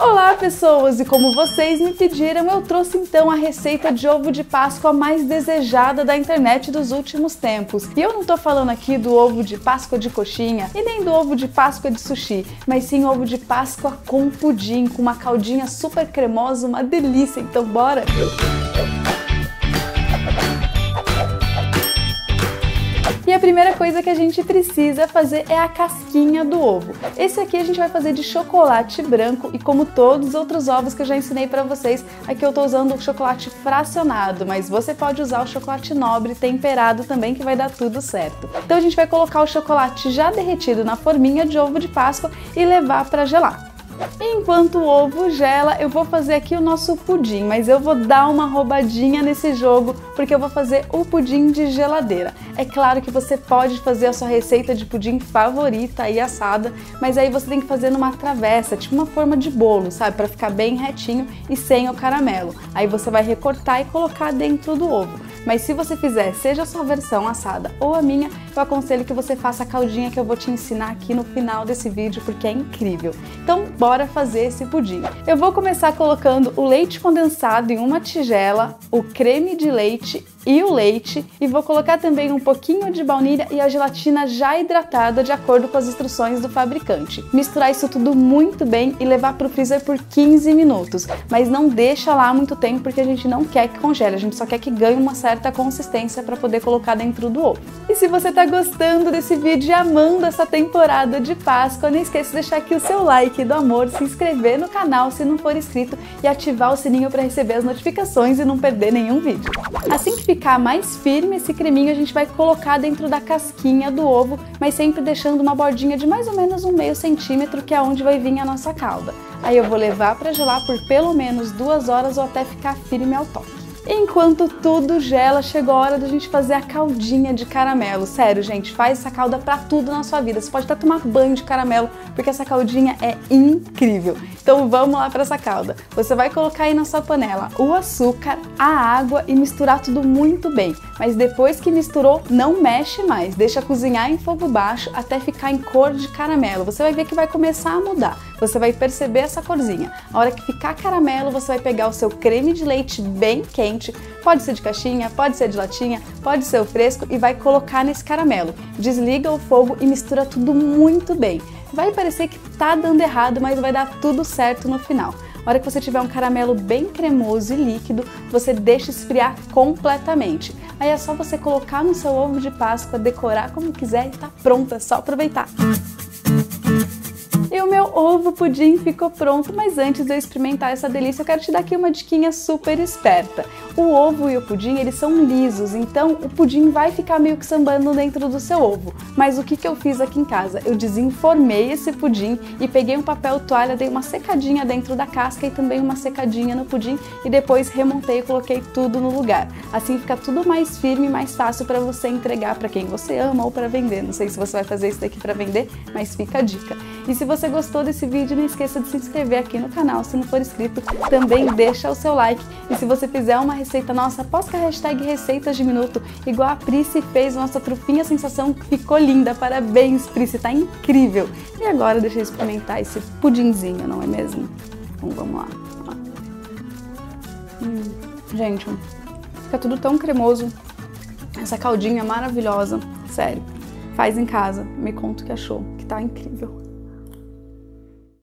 Olá pessoas, e como vocês me pediram, eu trouxe então a receita de ovo de Páscoa mais desejada da internet dos últimos tempos. E eu não tô falando aqui do ovo de Páscoa de coxinha e nem do ovo de Páscoa de sushi, mas sim ovo de Páscoa com pudim, com uma caldinha super cremosa, uma delícia. Então bora! A primeira coisa que a gente precisa fazer é a casquinha do ovo. Esse aqui a gente vai fazer de chocolate branco e como todos os outros ovos que eu já ensinei para vocês, aqui eu tô usando o chocolate fracionado, mas você pode usar o chocolate nobre temperado também que vai dar tudo certo. Então a gente vai colocar o chocolate já derretido na forminha de ovo de Páscoa e levar para gelar. Enquanto o ovo gela, eu vou fazer aqui o nosso pudim, mas eu vou dar uma roubadinha nesse jogo porque eu vou fazer o pudim de geladeira. É claro que você pode fazer a sua receita de pudim favorita aí assada, mas aí você tem que fazer numa travessa, tipo uma forma de bolo, sabe, para ficar bem retinho e sem o caramelo. Aí você vai recortar e colocar dentro do ovo. Mas se você fizer, seja a sua versão assada ou a minha, eu aconselho que você faça a caldinha que eu vou te ensinar aqui no final desse vídeo, porque é incrível. Então, bora fazer esse pudim. Eu vou começar colocando o leite condensado em uma tigela, o creme de leite e o leite e vou colocar também um pouquinho de baunilha e a gelatina já hidratada de acordo com as instruções do fabricante. Misturar isso tudo muito bem e levar para o freezer por 15 minutos, mas não deixa lá muito tempo porque a gente não quer que congele, a gente só quer que ganhe uma certa consistência para poder colocar dentro do ovo. E se você está gostando desse vídeo e amando essa temporada de Páscoa, não esqueça de deixar aqui o seu like do amor, se inscrever no canal se não for inscrito e ativar o sininho para receber as notificações e não perder nenhum vídeo. Assim que ficar mais firme esse creminho, a gente vai colocar dentro da casquinha do ovo, mas sempre deixando uma bordinha de mais ou menos um meio centímetro, que é onde vai vir a nossa calda. Aí eu vou levar para gelar por pelo menos duas horas ou até ficar firme ao toque. Enquanto tudo gela, chegou a hora da gente fazer a caldinha de caramelo. Sério, gente, faz essa calda para tudo na sua vida. Você pode até tomar banho de caramelo, porque essa caldinha é incrível. Então vamos lá para essa calda. Você vai colocar aí na sua panela o açúcar, a água e misturar tudo muito bem. Mas depois que misturou, não mexe mais. Deixa cozinhar em fogo baixo até ficar em cor de caramelo. Você vai ver que vai começar a mudar. Você vai perceber essa corzinha. A hora que ficar caramelo, você vai pegar o seu creme de leite bem quente pode ser de caixinha, pode ser de latinha, pode ser o fresco e vai colocar nesse caramelo. Desliga o fogo e mistura tudo muito bem. Vai parecer que tá dando errado, mas vai dar tudo certo no final. A hora que você tiver um caramelo bem cremoso e líquido, você deixa esfriar completamente. Aí é só você colocar no seu ovo de Páscoa, decorar como quiser e tá pronto, é só aproveitar. E o meu ovo pudim ficou pronto, mas antes de eu experimentar essa delícia, eu quero te dar aqui uma diquinha super esperta. O ovo e o pudim, eles são lisos, então o pudim vai ficar meio que sambando dentro do seu ovo. Mas o que, que eu fiz aqui em casa? Eu desenformei esse pudim e peguei um papel toalha, dei uma secadinha dentro da casca e também uma secadinha no pudim e depois remontei e coloquei tudo no lugar. Assim fica tudo mais firme e mais fácil para você entregar para quem você ama ou para vender. Não sei se você vai fazer isso daqui para vender, mas fica a dica. E se você gostou desse vídeo, não esqueça de se inscrever aqui no canal. Se não for inscrito, também deixa o seu like. E se você fizer uma receita nossa, posta a hashtag receitas de minuto, igual a Price fez, nossa trupinha sensação ficou linda. Parabéns, Price, tá incrível. E agora deixa eu experimentar esse pudinzinho, não é mesmo? Então vamos lá. Hum, gente, fica tudo tão cremoso. Essa caldinha maravilhosa. Sério, faz em casa. Me conta o que achou, que tá incrível.